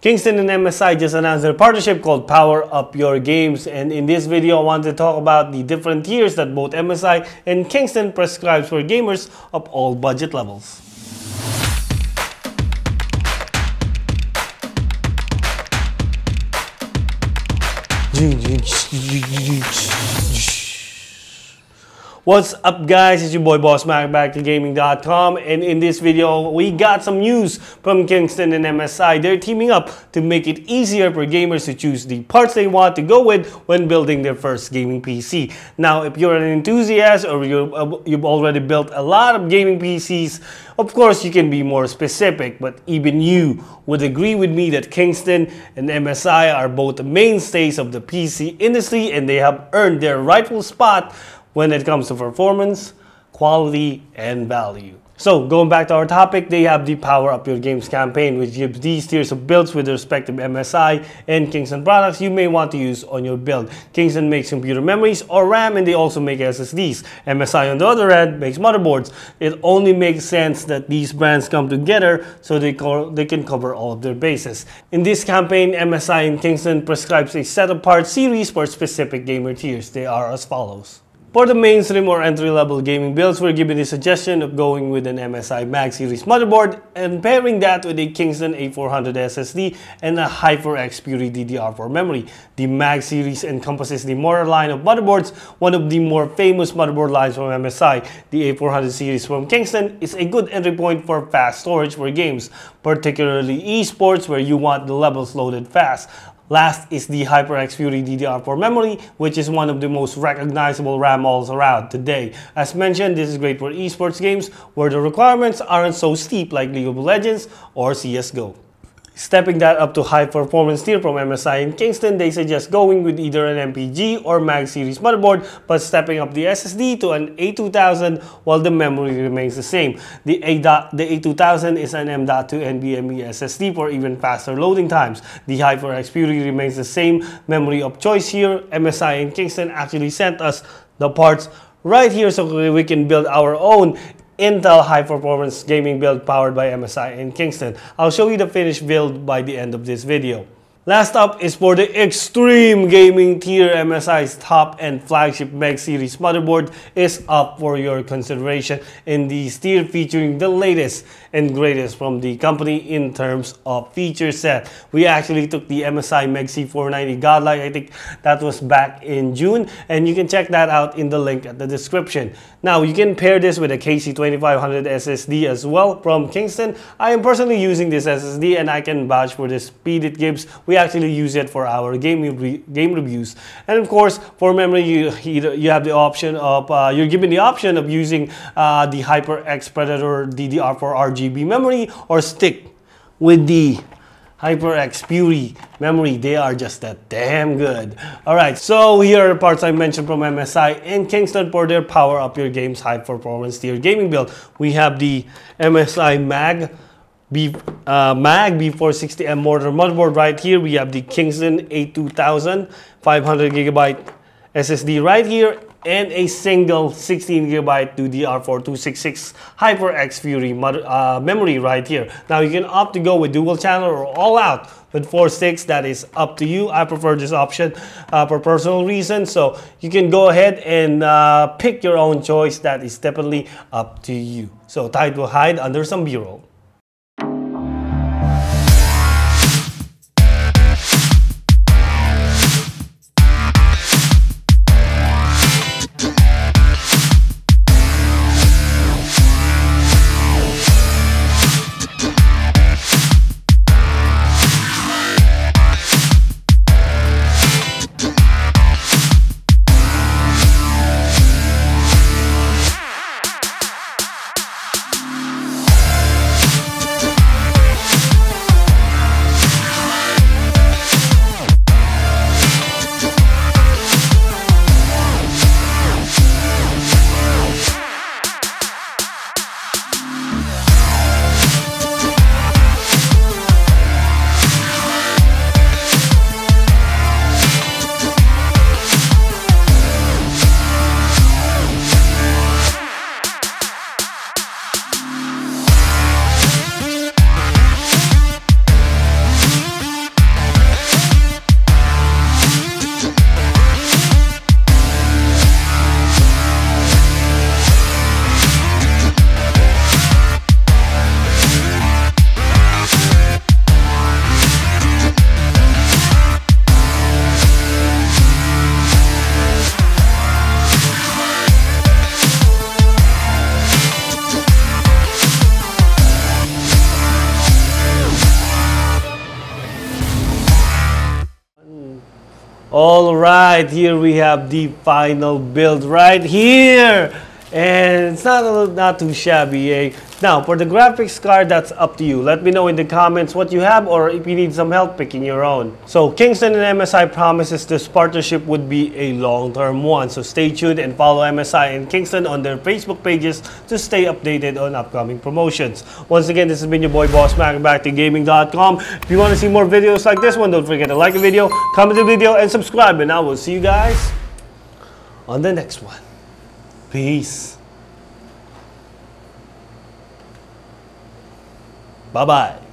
Kingston and MSI just announced their partnership called Power Up Your Games and in this video I want to talk about the different tiers that both MSI and Kingston prescribes for gamers of all budget levels. What's up guys, it's your boy Boss Mac Back2Gaming.com and in this video we got some news from Kingston and MSI. They're teaming up to make it easier for gamers to choose the parts they want to go with when building their first gaming PC. Now if you're an enthusiast or you uh, you've already built a lot of gaming PCs, of course you can be more specific but even you would agree with me that Kingston and MSI are both the mainstays of the PC industry and they have earned their rightful spot when it comes to performance, quality, and value. So going back to our topic, they have the Power Up Your Games campaign which gives these tiers of builds with respective MSI and Kingston products you may want to use on your build. Kingston makes computer memories or RAM and they also make SSDs. MSI on the other hand makes motherboards. It only makes sense that these brands come together so they, they can cover all of their bases. In this campaign, MSI and Kingston prescribes a set of parts series for specific gamer tiers. They are as follows. For the mainstream or entry-level gaming builds, we're given the suggestion of going with an MSI Mag series motherboard and pairing that with a Kingston A400 SSD and a HyperX Fury DDR4 memory. The Mag series encompasses the Mortar line of motherboards, one of the more famous motherboard lines from MSI. The A400 series from Kingston is a good entry point for fast storage for games, particularly esports where you want the levels loaded fast. Last is the HyperX Fury DDR4 memory, which is one of the most recognizable RAM models around today. As mentioned, this is great for esports games where the requirements aren't so steep like League of Legends or CSGO. Stepping that up to high performance tier from MSI in Kingston, they suggest going with either an MPG or Mag series motherboard, but stepping up the SSD to an A2000 while the memory remains the same. The, A the A2000 is an M.2 NVMe SSD for even faster loading times. The HyperX Fury remains the same memory of choice here. MSI in Kingston actually sent us the parts right here so we can build our own Intel high performance gaming build powered by MSI in Kingston. I'll show you the finished build by the end of this video. Last up is for the Extreme Gaming tier MSI's top-end flagship Meg series motherboard is up for your consideration in this tier featuring the latest and greatest from the company in terms of feature set. We actually took the MSI Meg Z490 Godlike, I think that was back in June and you can check that out in the link at the description. Now you can pair this with a KC2500 SSD as well from Kingston. I am personally using this SSD and I can vouch for the speed it gives. We actually use it for our game, game reviews. And of course, for memory, you, you have the option of, uh, you're given the option of using uh, the HyperX Predator DDR4 RGB memory or stick with the HyperX Fury memory. They are just that damn good. Alright, so here are the parts I mentioned from MSI and Kingston for their Power Up Your Games High Performance Tier Gaming build. We have the MSI MAG B, uh, MAG B460M motor motherboard right here. We have the Kingston A2000 500 gigabyte SSD right here and a single 16 gigabyte DDR4 HyperX Fury uh, memory right here. Now you can opt to go with dual channel or all out with four sticks. That is up to you. I prefer this option uh, for personal reasons. So you can go ahead and uh, pick your own choice. That is definitely up to you. So will hide under some B-roll. Right, here we have the final build right here. And it's not, not too shabby, eh? Now, for the graphics card, that's up to you. Let me know in the comments what you have or if you need some help picking your own. So, Kingston and MSI promises this partnership would be a long-term one. So, stay tuned and follow MSI and Kingston on their Facebook pages to stay updated on upcoming promotions. Once again, this has been your boy Boss Mac Back2Gaming.com. If you want to see more videos like this one, don't forget to like the video, comment the video, and subscribe. And I will see you guys on the next one. Peace. 拜拜。